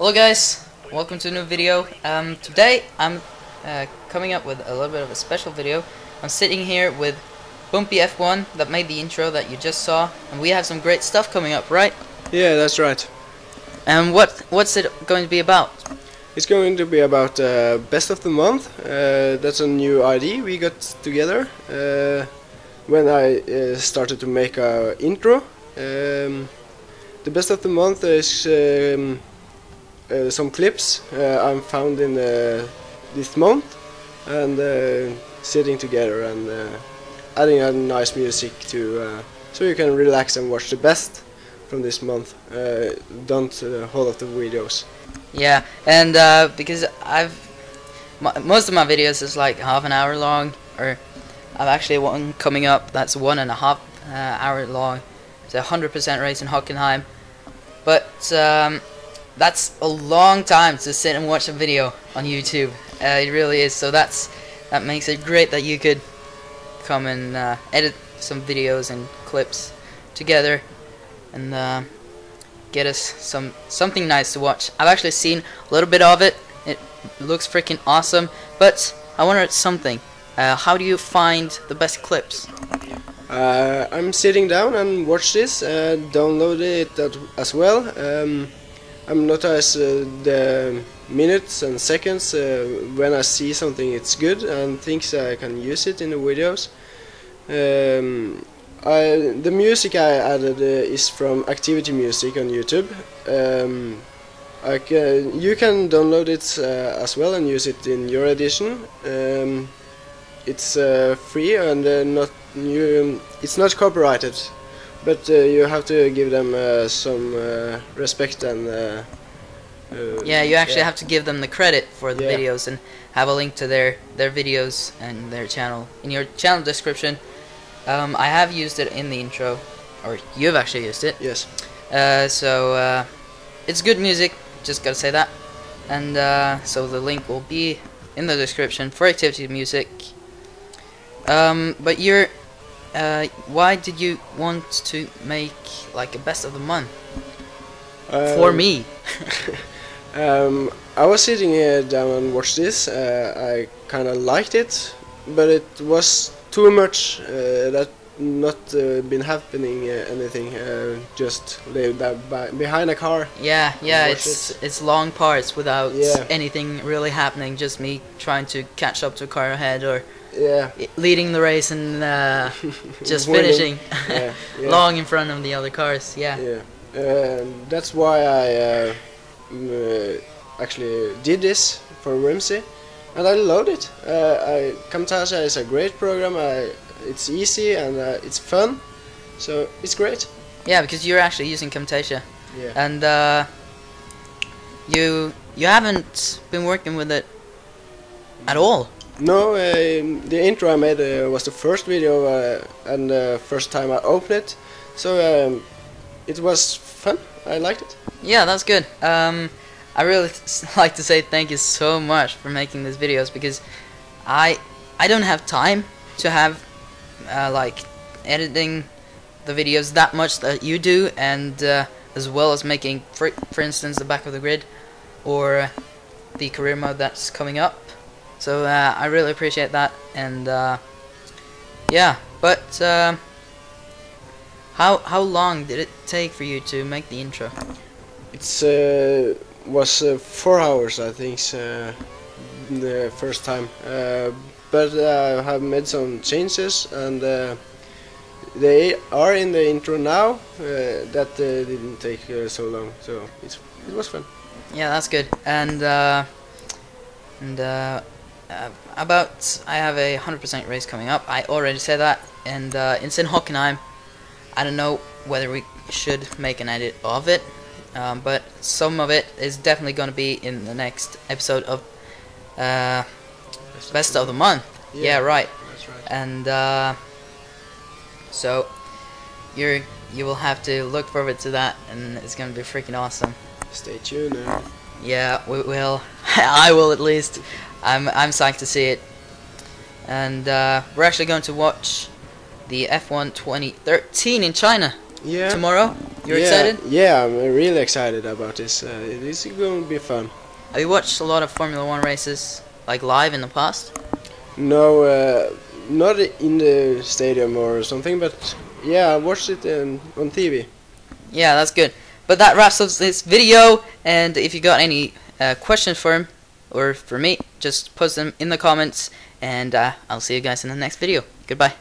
Hello guys, welcome to a new video. Um, today I'm uh, coming up with a little bit of a special video. I'm sitting here with Bompi F1 that made the intro that you just saw, and we have some great stuff coming up, right? Yeah, that's right. And what what's it going to be about? It's going to be about uh, best of the month. Uh, that's a new ID we got together uh, when I uh, started to make our intro. Um, the best of the month is um, some clips uh, I'm found in this month and sitting together and adding a nice music to so you can relax and watch the best from this month. don't hold up the videos. Yeah, and uh, because I've most of my videos is like half an hour long, or I've actually one coming up that's one and a half uh, hour long. It's a hundred percent race in Hockenheim, but um, that's a long time to sit and watch a video on YouTube. Uh, it really is. So that's that makes it great that you could come and uh, edit some videos and clips together and uh, get us some something nice to watch. I've actually seen a little bit of it. It looks freaking awesome. But I wonder something. Uh, how do you find the best clips? Uh, I'm sitting down and watch this, download it as well. Um, I'm notice uh, the minutes and seconds uh, when I see something it's good and thinks I can use it in the videos. Um, I, the music I added uh, is from Activity Music on YouTube. Um, can, you can download it uh, as well and use it in your edition. Um, it's uh, free and uh, not. It's not copyrighted, but uh, you have to give them uh, some respect and. yeah, you actually yeah. have to give them the credit for the yeah. videos and have a link to their their videos and their channel in your channel description. Um, I have used it in the intro, or you've actually used it. Yes. Uh, so uh, it's good music. Just gotta say that. And uh, so the link will be in the description for activity music. Um, but you're, uh, why did you want to make like a best of the month um, for me? um, I was sitting here down and watched this. Uh, I kind of liked it, but it was too much uh, that not uh, been happening uh, anything just live that behind a car yeah yeah it's it. it's long parts without yeah. anything really happening just me trying to catch up to a car ahead or yeah leading the race and uh, just finishing yeah, yeah. long in front of the other cars yeah yeah that's why I uh, actually did this for Wrimzy and I love it. Uh, I, Camtasia is a great program. I, it's easy and uh, it's fun, so it's great. Yeah, because you're actually using Camtasia. Yeah. And uh, you you haven't been working with it at all. No, uh, the intro I made uh, was the first video uh, and the first time I opened it, so um, it was fun. I liked it. Yeah, that's good. Um, I really like to say thank you so much for making these videos because I I don't have time to have uh, like editing the videos that much that you do and uh, as well as making for, for instance the back of the grid or the career mode that's coming up so uh, I really appreciate that and uh, yeah but uh, how how long did it take for you to make the intro it's uh, was uh, four hours, I think, uh, the first time. Uh, but I have made some changes, and they are in the intro now. that didn't take so long, so it was fun. Yeah, that's good. And and uh, about I have a 100% race coming up. I already said that, and uh, it's in Hockenheim. I don't know whether we should make an edit of it um, but some of it is definitely going to be in the next episode of uh, Best, Best of the Month. Yeah, yeah right. right. And uh, so you're you will have to look forward to that, and it's going to be freaking awesome. Stay tuned. Man. Yeah, we will. I will at least. I'm I'm psyched to see it. And uh, we're actually going to watch the F1 2013 in China. Yeah. Tomorrow. You're yeah, excited? Yeah, I'm really excited about this. Uh, it is going to be fun. Have you watched a lot of Formula One races like live in the past? No, uh, not in the stadium or something, but yeah, I watched it in, on TV. Yeah, that's good. But that wraps up this video. And if you got any uh, questions for him or for me, just post them in the comments. And uh, I'll see you guys in the next video. Goodbye.